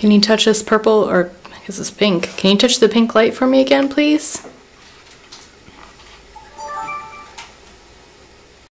Can you touch this purple, or I guess it's pink? Can you touch the pink light for me again, please?